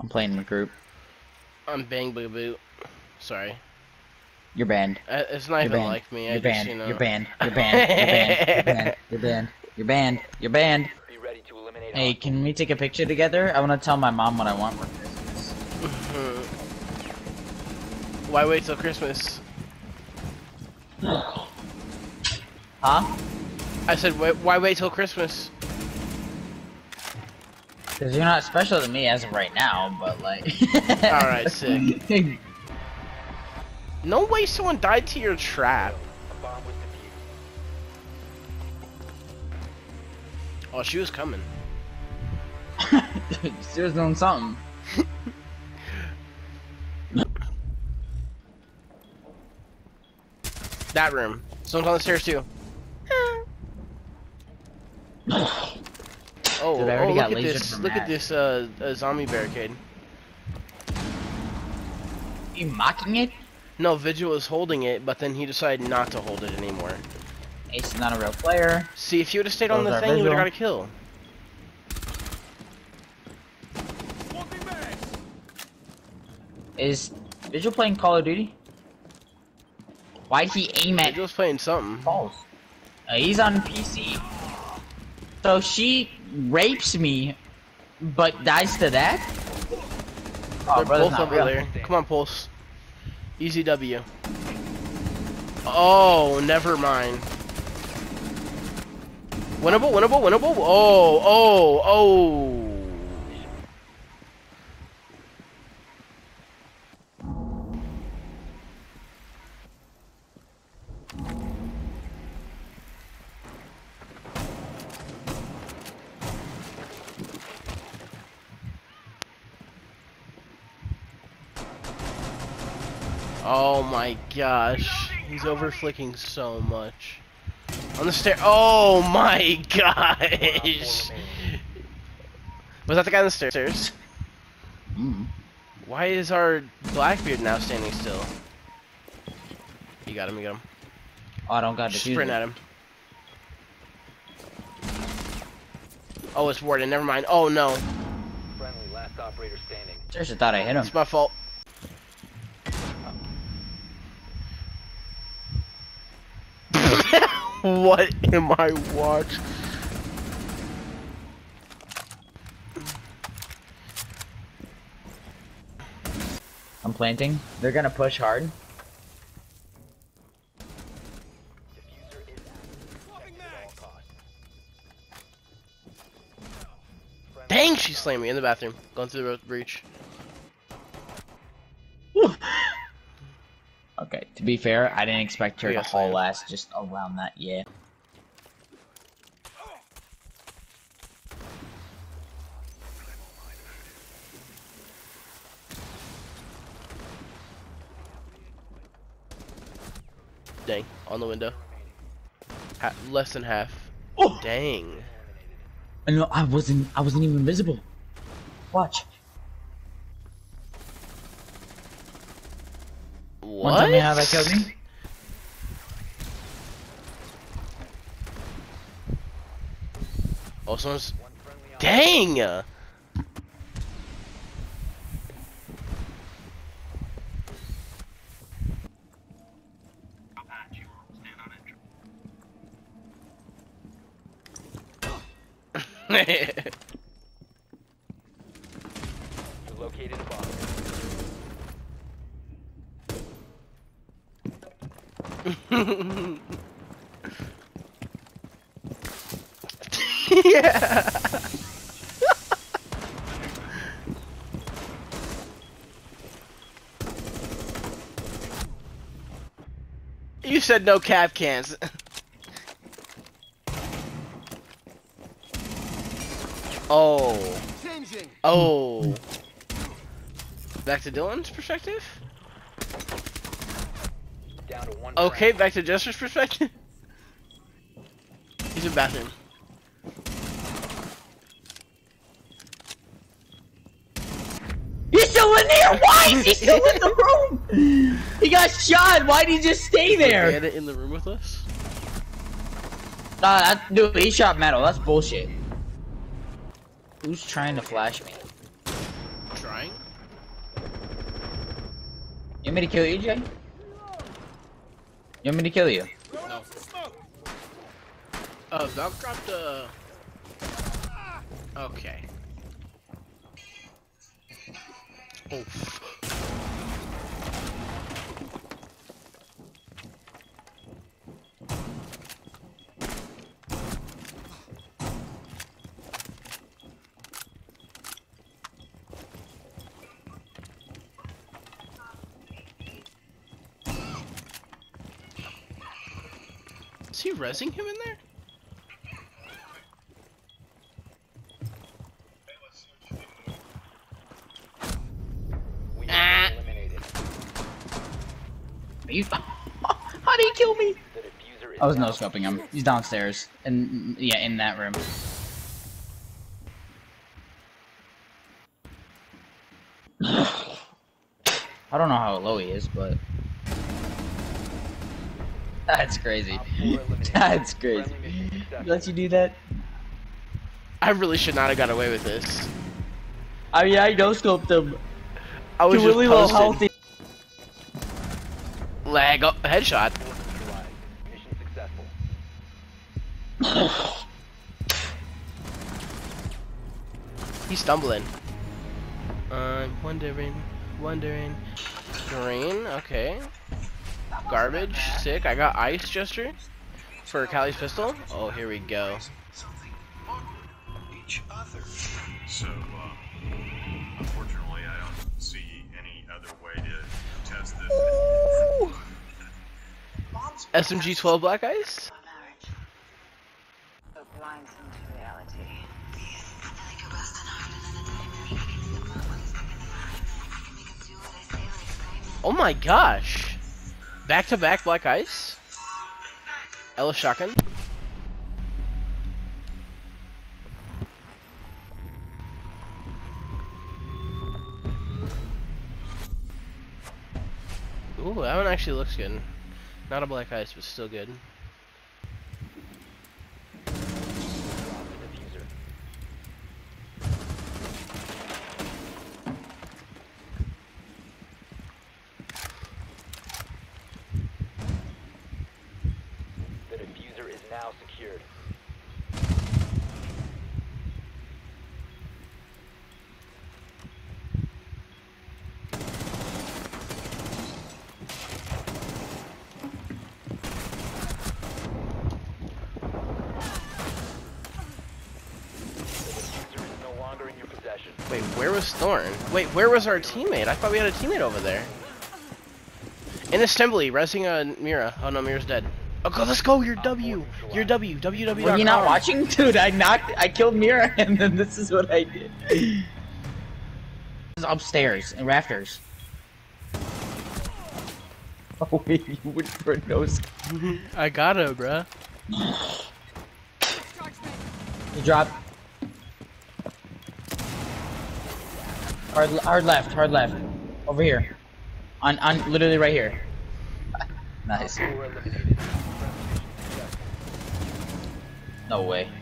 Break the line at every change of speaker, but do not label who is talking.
I'm playing in the group.
I'm Bang Boo Boo. Sorry.
You're banned.
Uh, it's not
You're
even
banned.
like me.
You're
just,
banned.
you know.
You're banned. You're banned. You're banned. You're banned. You're banned. You're banned.
Be ready to eliminate
Hey, can we take a picture together? I want to tell my mom what I want for Christmas.
Why wait till Christmas?
Huh?
I said, why, why wait till Christmas?
Because you're not special to me as of right now, but like.
Alright, sick. No way someone died to your trap.
a bomb was defused.
Oh, she was coming.
she was doing something.
That room. Someone's on the stairs too. Oh,
I
oh
already
look
got
at
lasered
this!
from
Look at
that.
this uh, uh, zombie barricade.
you mocking it?
No, Vigil was holding it, but then he decided not to hold it anymore.
Ace is not a real player.
See, if you would have stayed on the
are
thing, you would have got a kill.
Is Vigil playing Call of Duty? Why'd he aim at
Vigil's playing something.
balls? Uh, he's on PC. So she rapes me, but dies to that? Oh,
They're
brother's
both
not
over
real.
there. Come on, Pulse. Easy W. Oh, never mind. Winnable, winnable, winnable. Oh, oh, oh. Oh my gosh. He's over flicking so much. On the stair. Oh my gosh. Was that the guy on the stairs?
Mm.
Why is our Blackbeard now standing still? You got him, you got him.
Oh, I don't got to shoot
sprint at him. Oh, it's Warden, never mind. Oh no.
Friendly, last operator standing.
Seriously thought I hit him.
It's my fault. what am I watching?
I'm planting. They're gonna push hard.
Diffuser is active. Protected at all costs. Friendly,
Dang, she slammed me in the bathroom. Going through the breach.
Okay, to be fair, I didn't expect her to haul last just around that, yeah.
Dang, on the window. Ha less than half.
Oh!
Dang.
I know I wasn't I wasn't even visible. Watch.
What?
Wanna tell me how that killed me?
Oh, someone's. Dang!
operator. You located a bomb.
yeah. you said no cap cans. oh. Oh. Back to Dylan's perspective?
Down to one.
Okay,
friendly.
back to Jester's perspective. He's in bathroom.
He's still in there! Why is he still in the room? He got shot! Why'd he just stay there?
Bandit in the room with us?
Nah, that, dude, he shot metal. That's bullshit. Who's trying to flash me?
trying.
You want me to kill you, Jay? You want me to kill you?
No. Oh, Valk dropped a. Okay. Oh. Is he resing him in there? Ah.
have been.
Are you? How did he kill me?
The diffuser is
I was no scoping him. He's downstairs, and yeah, in that room. I don't know how low he is, but that's crazy.
Op four eliminated.
That's crazy.
Friendly mission successful.
Let you do that?
I really should not have got away with this.
I mean, I no scoped him.
I was
really low healthy.
Lag up headshot.
Mission successful.
He's stumbling. I'm wondering, wondering. Green, okay. Garbage, sick. I got ice gesture for Kali's pistol. Oh, here we go.
each other. So, uh, unfortunately, I don't see any other way to test this.
SMG 12 Black Ice?
marriage. So blinds him to reality.
Oh my gosh. Back to back Black Ice? Ela shotgun? Ooh, that one actually looks good. Not a black ice, but still good.
Drop the diffuser. The diffuser is now secured. The diffuser is no longer in your possession.
Wait, where was Thorn? Wait, where was our teammate? I thought we had a teammate over there. In assembly, resting on Mira. Oh no, Mira's dead. Oh, go, let's go. You're W. You're W. WW.
Were you not watching, dude? I knocked, I killed Mira, and then this is what I did. This is upstairs and rafters. Oh wait, you went for a nose.
I got her, bruh.
You drop. Hard, hard left, hard left. Over here. On, on, literally right here. nice.
Four eliminated. Friendly mission successful.
No way.